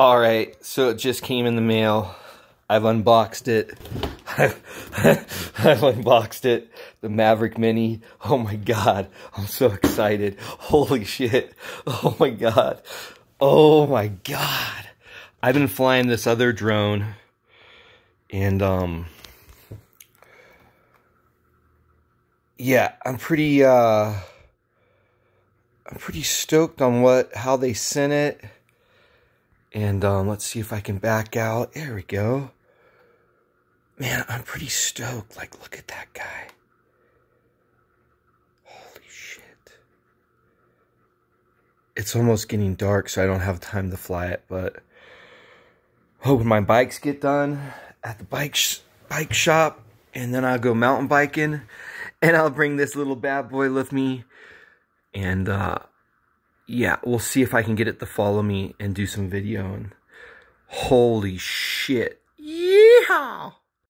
All right, so it just came in the mail. I've unboxed it. I've, unboxed it. The Mavic Mini. Oh my god, I'm so excited. Holy shit. Oh my god. Oh my god. I've been flying this other drone and um yeah, I'm pretty uh I'm pretty stoked on what how they sent it. And um, let's see if I can back out. There we go. Man, I'm pretty stoked. Like, look at that guy. Holy shit. It's almost getting dark, so I don't have time to fly it, but hoping my bikes get done at the bike, bike shop, and then I'll go mountain biking, and I'll bring this little bad boy with me, and uh, yeah, we'll see if I can get it to follow me and do some video. And holy shit. Yeehaw!